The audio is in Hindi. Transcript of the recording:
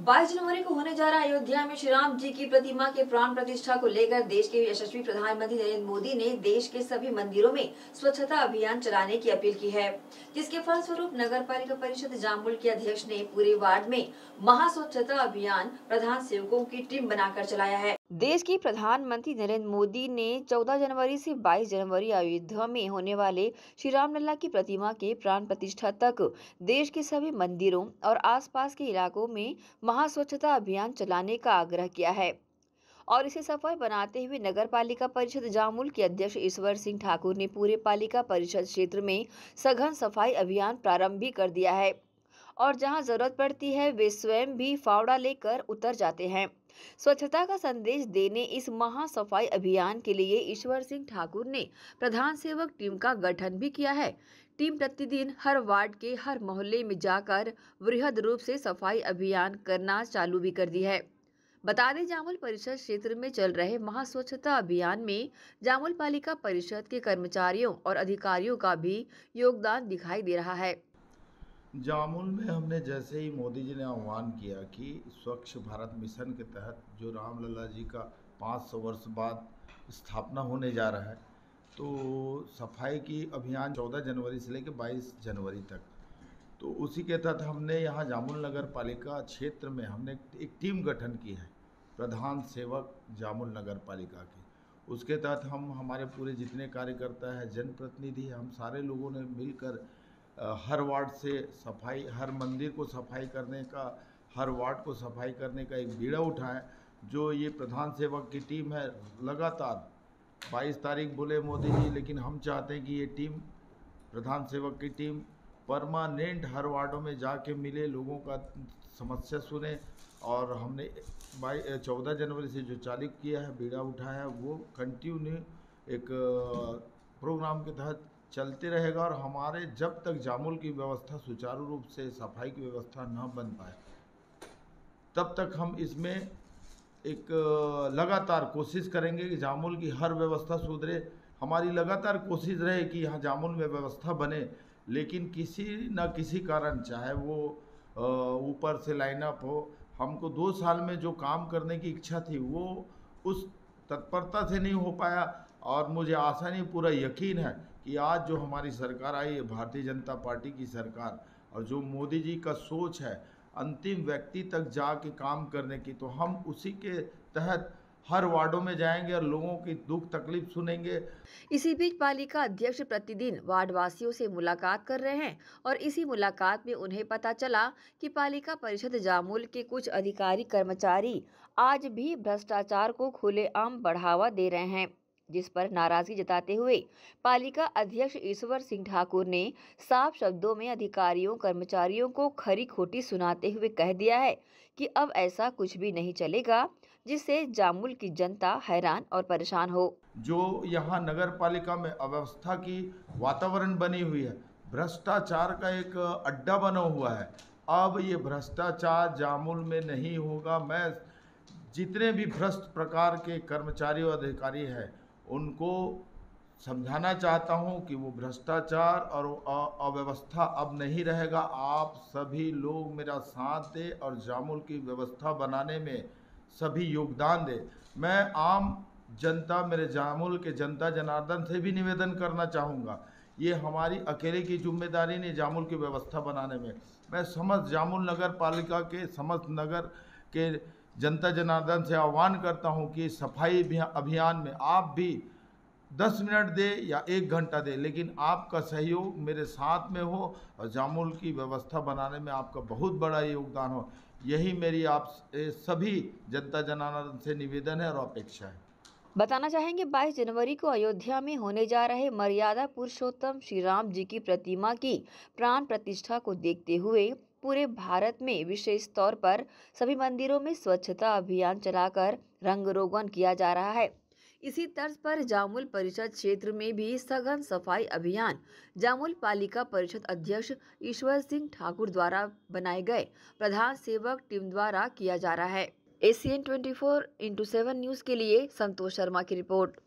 22 जनवरी को होने जा रहा अयोध्या में श्री राम जी की प्रतिमा के प्राण प्रतिष्ठा को लेकर देश के यशस्वी प्रधानमंत्री नरेंद्र मोदी ने देश के सभी मंदिरों में स्वच्छता अभियान चलाने की अपील की है, जिसके फलस्वरूप नगर पालिका परिषद जामुल के अध्यक्ष ने पूरे वार्ड में महा स्वच्छता अभियान प्रधान सेवकों की टीम बनाकर चलाया है। देश की प्रधानमंत्री नरेंद्र मोदी ने 14 जनवरी से 22 जनवरी अयोध्या में होने वाले श्री रामलला की प्रतिमा के प्राण प्रतिष्ठा तक देश के सभी मंदिरों और आसपास के इलाकों में महा स्वच्छता अभियान चलाने का आग्रह किया है और इसे सफल बनाते हुए नगर पालिका परिषद जामुल के अध्यक्ष ईश्वर सिंह ठाकुर ने पूरे पालिका परिषद क्षेत्र में सघन सफ़ाई अभियान प्रारंभ भी कर दिया है। और जहाँ ज़रूरत पड़ती है, वे स्वयं भी फावड़ा लेकर उतर जाते हैं। स्वच्छता का संदेश देने इस महा सफ़ाई अभियान के लिए ईश्वर सिंह ठाकुर ने प्रधान सेवक टीम का गठन भी किया है। टीम प्रतिदिन हर वार्ड के हर मोहल्ले में जाकर वृहद रूप से सफ़ाई अभियान करना चालू भी कर दी है। बता दें जामुल परिषद क्षेत्र में चल रहे महा स्वच्छता अभियान में जामुल पालिका परिषद के कर्मचारियों और अधिकारियों का भी योगदान दिखाई दे रहा है। जामुन में हमने जैसे ही मोदी जी ने आह्वान किया कि स्वच्छ भारत मिशन के तहत जो रामलला जी का 500 वर्ष बाद स्थापना होने जा रहा है तो सफ़ाई की अभियान 14 जनवरी से लेकर 22 जनवरी तक। तो उसी के तहत हमने यहाँ जामुल नगर पालिका क्षेत्र में हमने एक टीम गठन की है, प्रधान सेवक जामुल नगर पालिका की। उसके तहत हम, हमारे पूरे जितने कार्यकर्ता हैं, जनप्रतिनिधि हम सारे लोगों ने मिलकर हर वार्ड से सफ़ाई, हर मंदिर को सफ़ाई करने का, हर वार्ड को सफ़ाई करने का एक बीड़ा उठाएँ, जो ये प्रधान सेवक की टीम है, लगातार 22 तारीख बोले मोदी जी, लेकिन हम चाहते हैं कि ये टीम, प्रधान सेवक की टीम, परमानेंट हर वार्डों में जाके मिले, लोगों का समस्या सुने, और हमने बाई चौदह जनवरी से जो चालू किया है, बीड़ा उठाया है, वो कंटिन्यू एक प्रोग्राम के तहत चलते रहेगा और हमारे जब तक जामुल की व्यवस्था सुचारू रूप से सफ़ाई की व्यवस्था न बन पाए, तब तक हम इसमें एक लगातार कोशिश करेंगे कि जामुल की हर व्यवस्था सुधरे। हमारी लगातार कोशिश रहे कि यहाँ जामुल में व्यवस्था बने, लेकिन किसी न किसी कारण, चाहे वो ऊपर से लाइनअप हो, हमको दो साल में जो काम करने की इच्छा थी, वो उस तत्परता से नहीं हो पाया और मुझे आसानी नहीं, पूरा यकीन है कि आज जो हमारी सरकार आई है, भारतीय जनता पार्टी की सरकार, और जो मोदी जी का सोच है, अंतिम व्यक्ति तक जाके काम करने की तो हम उसी के तहत हर वार्डों में जाएँगे और लोगों की दुख तकलीफ़ सुनेंगे। इसी बीच पालिका अध्यक्ष प्रतिदिन वार्ड वासियों से मुलाकात कर रहे हैं और इसी मुलाकात में उन्हें पता चला कि पालिका परिषद जामुल के कुछ अधिकारी कर्मचारी आज भी भ्रष्टाचार को खुलेआम बढ़ावा दे रहे हैं, जिस पर नाराज़गी जताते हुए पालिका अध्यक्ष ईश्वर सिंह ठाकुर ने साफ़ शब्दों में अधिकारियों, कर्मचारियों को खरी खोटी सुनाते हुए कह दिया है कि अब ऐसा कुछ भी नहीं चलेगा जिससे जामुल की जनता हैरान और परेशान हो। जो यहाँ नगर पालिका में अव्यवस्था की वातावरण बनी हुई है, भ्रष्टाचार का एक अड्डा बना हुआ है। अब ये भ्रष्टाचार जामुल में नहीं होगा। मैं जितने भी भ्रष्ट प्रकार के कर्मचारी और अधिकारी हैं, उनको समझाना चाहता हूँ कि वो भ्रष्टाचार और अव्यवस्था अब नहीं रहेगा। आप सभी लोग मेरा साथ दें और जामुल की व्यवस्था बनाने में सभी योगदान दें। मैं आम जनता, मेरे जामुल के जनता, जनार्दन से भी निवेदन करना चाहूँगा, ये हमारी अकेले की ज़िम्मेदारी नहीं, जामुल की व्यवस्था बनाने में। मैं समस्त जामुल नगर पालिका के, समस्त नगर के जनता, जनार्दन से आह्वान करता हूँ कि सफ़ाई अभियान में आप भी 10 मिनट दे या एक घंटा दे, लेकिन आपका सहयोग मेरे साथ में हो और जामुल की व्यवस्था बनाने में आपका बहुत बड़ा योगदान हो। यही मेरी आप सभी जनता जनार्दन से निवेदन है और अपेक्षा है। बताना चाहेंगे 22 जनवरी को अयोध्या में होने जा रहे मर्यादा पुरुषोत्तम श्री राम जी की प्रतिमा की प्राण प्रतिष्ठा को देखते हुए पूरे भारत में विशेष तौर पर सभी मंदिरों में स्वच्छता अभियान चलाकर रंग रोगन किया जा रहा है। इसी तर्ज पर जामुल परिषद क्षेत्र में भी सघन सफ़ाई अभियान, जामुल पालिका परिषद अध्यक्ष ईश्वर सिंह ठाकुर द्वारा बनाए गए प्रधान सेवक टीम द्वारा किया जा रहा है। ACN twenty four into seven news के लिए संतोष शर्मा की रिपोर्ट।